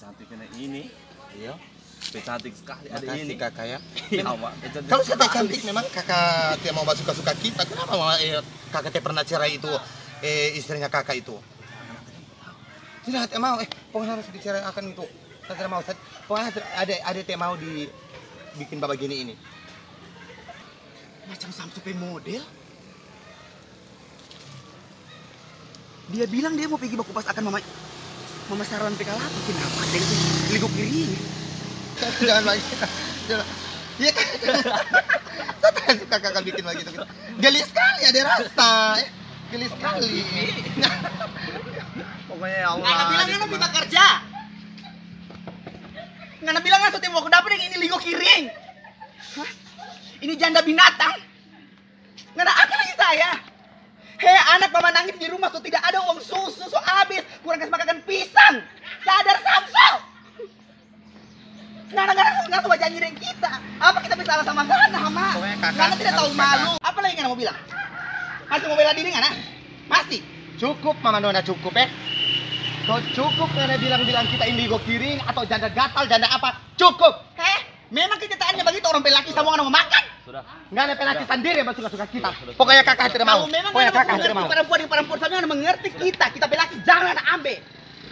cantik kena ini. Iya. Cantik sekali ada ini. kakak ya. Cantik Kalau saya sekali. cantik memang kakak tidak mau suka-suka kita. Kenapa malah eh, kakak tidak pernah cerai itu eh, istrinya kakak itu? Tidak tidak mau. Eh, pokoknya harus dicerai akan itu. Saya tidak mau. Saya, pokoknya ada ada tidak mau dibikin bapak gini ini. Macam sampai model. Dia bilang dia mau pergi baku pas akan mama mama saran PK lagi kenapa ada yang liguk kiri ini Jangan lagi. Jangan. Iya kan? Saya tidak suka kakak bikin begitu. Geli sekali ada rasa. Geli sekali. Pokoknya ya Allah. Nggak bilang ada kan bisa kerja Nggak bilang kan mau ke dapur yang ini liguk kiring Hah? Ini janda binatang Nggak ada apa lagi saya Hei anak mama nangis di rumah so tidak ada Nana nggak janji dengan kita apa kita bisa salah sama Nana ma Pokoknya kakak Nana tidak tahu malu apa lagi Nana mau bilang masih mau bela diri Nana masih Cukup Mama Nona cukup eh. So, cukup karena bilang-bilang kita indigo kiring atau janda gatal, janda apa? Cukup. Heh, memang kenyataannya begitu orang pelaki sama orang mau makan. Sudah. Nggak ada pelaki sendiri yang suka-suka kita. Pokoknya kakak tidak mau. Kalau memang Pokoknya ada kakak tidak mau. perempuan yang perempuan sama yang mengerti kita, kita pelaki jangan ambil.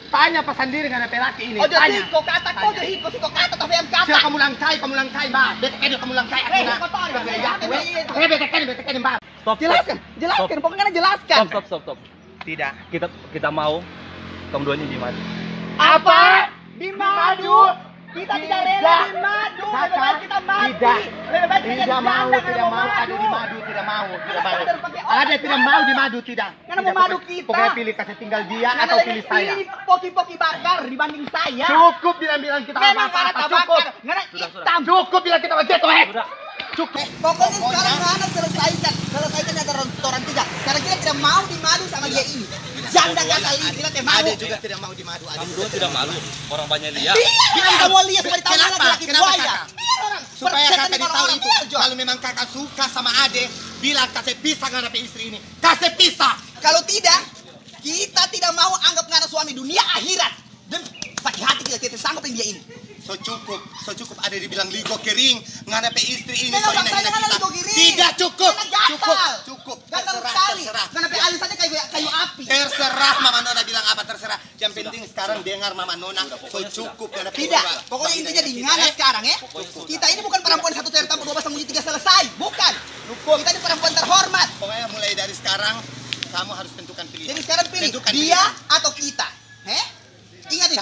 Tanya pas sendiri nggak ada pelaki ini. Ojo Tanya. hiko kata kau ojo hiko siko kata tapi yang kata. Siapa kamu langkai, kamu langkai, mbak. Betek ini kamu langkai. Aku, Mbak. kotor, ya. Ya, aku, eh. Eh, betek ini, betek ini, mbak. Stop. Jelaskan, jelaskan, pokoknya jelaskan. Stop, stop, stop, stop. Tidak. Kita kita mau kamu dua ini di mana? Apa? Di madu. Kita tidak rela di madu. Lebih baik kita mati. tidak. Lebih baik kita jadi Tidak mau, tidak mau, ada di madu, tidak mau, tidak mau. Ada tidak mau di madu, tidak. Karena Tidak, mau madu pokoknya- kita. Pokoknya pilih kasih tinggal dia Nana atau pilih saya. poki-poki bakar dibanding saya. Cukup bilang-bilang kita apa-apa, cukup. Cukup bilang kita begitu, eh. Sudah. Cukup. Pokoknya sekarang Nana selesaikan, selesaikan ada restoran tiga. Karena kita tidak mau dimadu sama dia ini. Janda kata ini kita tidak mau. Ada juga tidak mau di madu. Ada. Kamu dua tidak malu. Orang banyak lihat. Bilang kamu lihat Kenapa? Kenapa Supaya kakak di ditahu itu. Kalau memang kakak suka sama Ade, bilang kasih pisah ada istri ini. Kasih pisah. Kalau tidak, kita tidak mau anggap Nana suami dunia akhirat. Dan sakit hati kita tidak sanggup dengan dia ini. So cukup, so cukup ada dibilang ligo kering, ada istri ini, so ini faktanya kita. Tidak cukup, cukup, cukup. Terserah, sekali. terserah. Karena alisannya kayak kayu api. Terserah Mama Nona bilang apa. Yang penting sekarang dengar Mama Nona. So cukup Tidak, pokoknya intinya di Ngana eh. sekarang ya. Kita ini bukan perempuan satu cewek tanpa dua belas sembunyi tiga selesai, bukan. Kita ini perempuan terhormat. Pokoknya mulai dari sekarang kamu harus tentukan pilihan. Jadi sekarang pilih dia atau kita. Heh? Ingat itu.